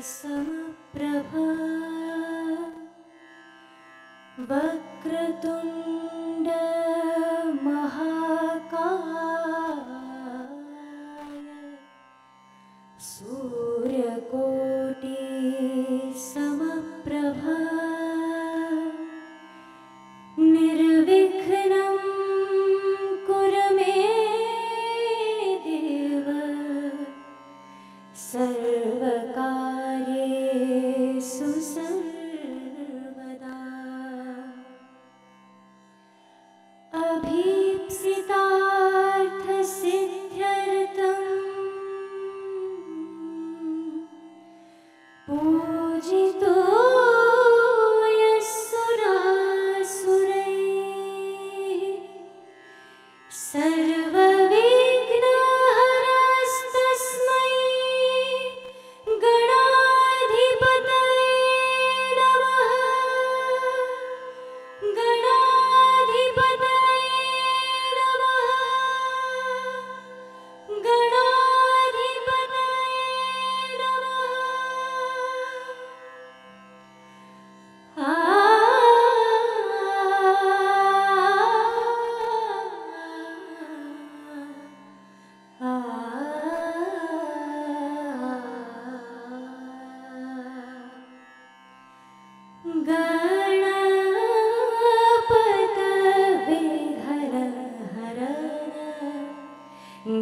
समप्रभा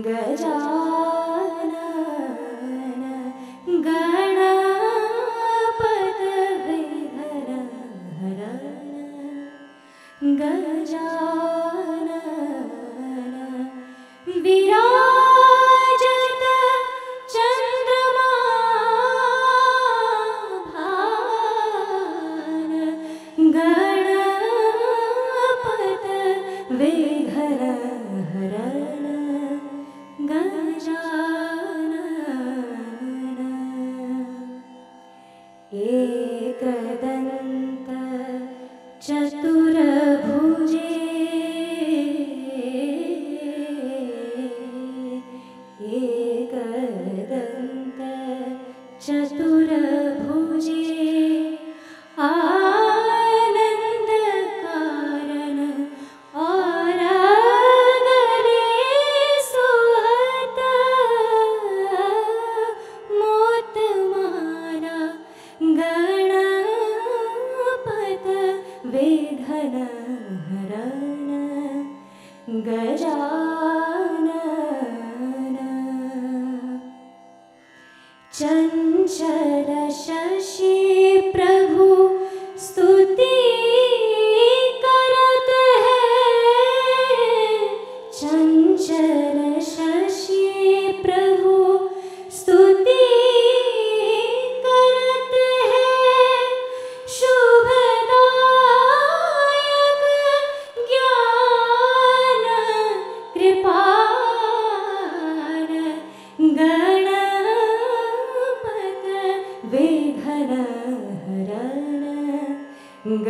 हरण एकदन्त चतुर्भुजे। एकदन्त चतुर्भुजे गजानन